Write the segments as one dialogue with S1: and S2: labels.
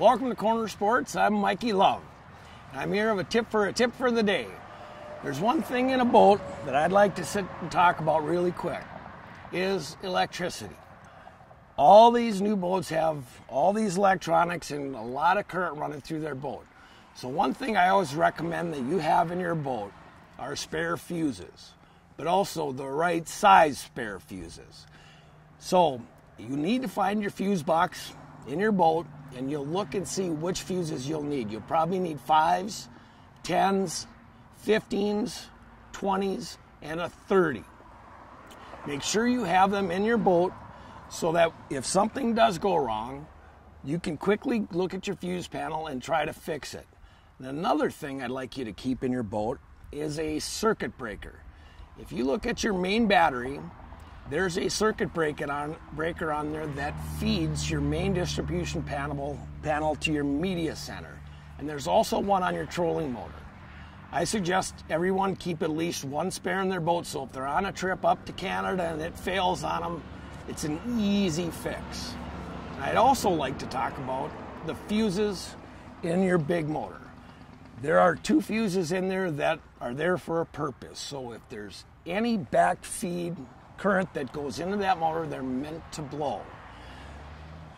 S1: Welcome to Corner Sports. I'm Mikey Love. I'm here with a tip for a tip for the day. There's one thing in a boat that I'd like to sit and talk about really quick is electricity. All these new boats have all these electronics and a lot of current running through their boat. So one thing I always recommend that you have in your boat are spare fuses, but also the right size spare fuses. So you need to find your fuse box in your boat and you'll look and see which fuses you'll need. You'll probably need fives, tens, 15s, 20s, and a 30. Make sure you have them in your boat so that if something does go wrong, you can quickly look at your fuse panel and try to fix it. And another thing I'd like you to keep in your boat is a circuit breaker. If you look at your main battery, there's a circuit breaker on, breaker on there that feeds your main distribution panel, panel to your media center. And there's also one on your trolling motor. I suggest everyone keep at least one spare in their boat so if they're on a trip up to Canada and it fails on them, it's an easy fix. I'd also like to talk about the fuses in your big motor. There are two fuses in there that are there for a purpose. So if there's any back feed current that goes into that motor, they're meant to blow.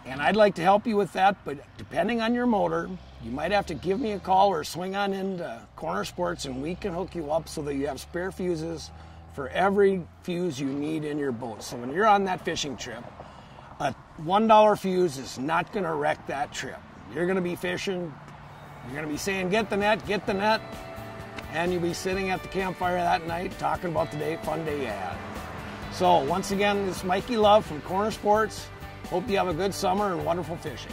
S1: And I'd like to help you with that, but depending on your motor, you might have to give me a call or swing on into Corner Sports and we can hook you up so that you have spare fuses for every fuse you need in your boat. So when you're on that fishing trip, a $1 fuse is not going to wreck that trip. You're going to be fishing, you're going to be saying, get the net, get the net, and you'll be sitting at the campfire that night talking about the day, fun day you had. So once again, this is Mikey Love from Corner Sports. Hope you have a good summer and wonderful fishing.